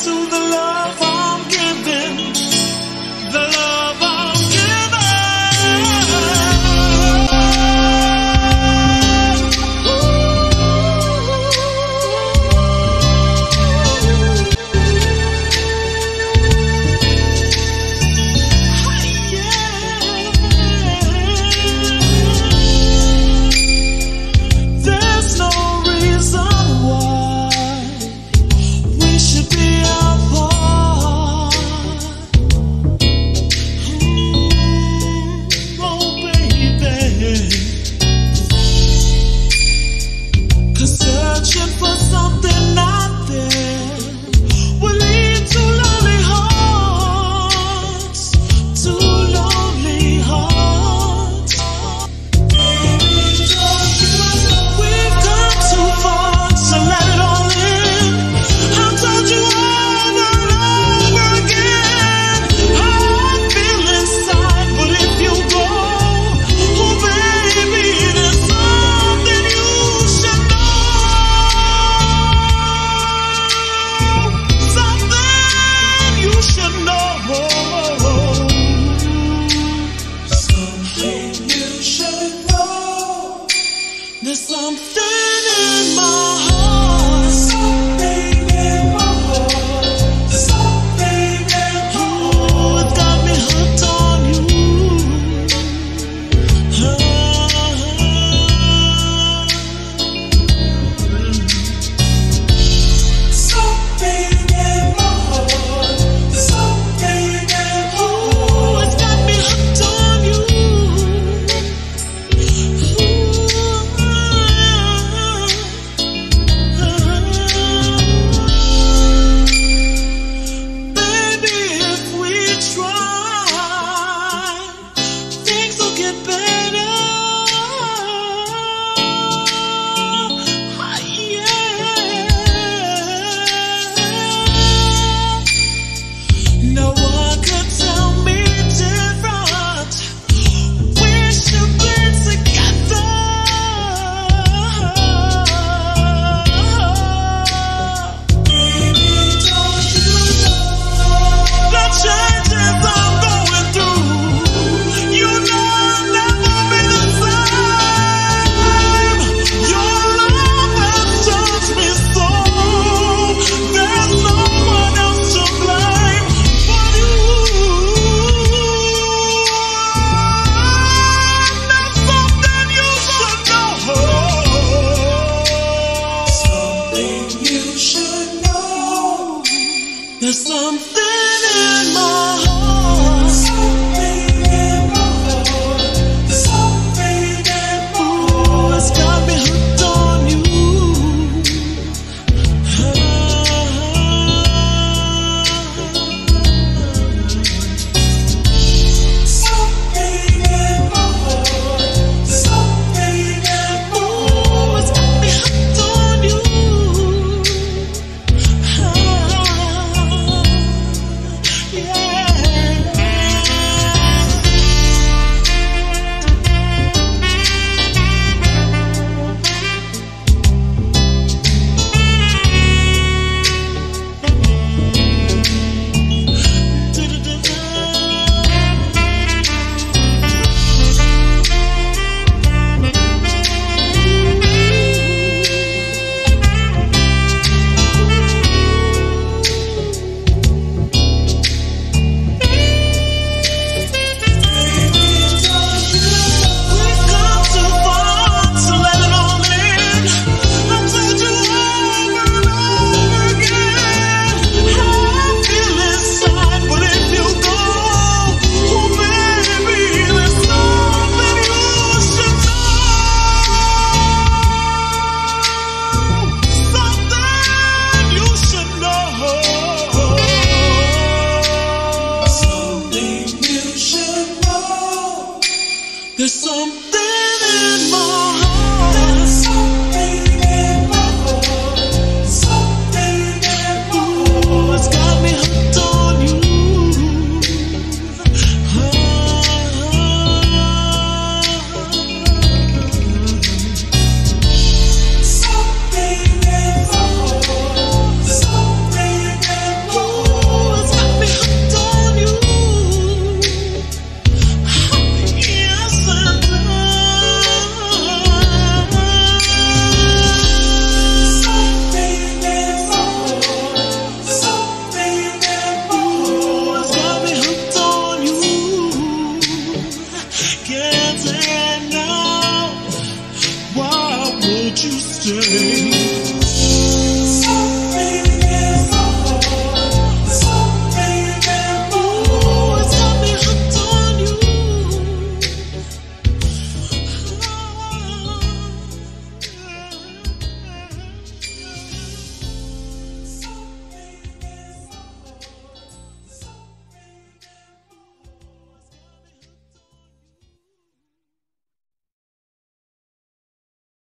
To the light. attraction. 这里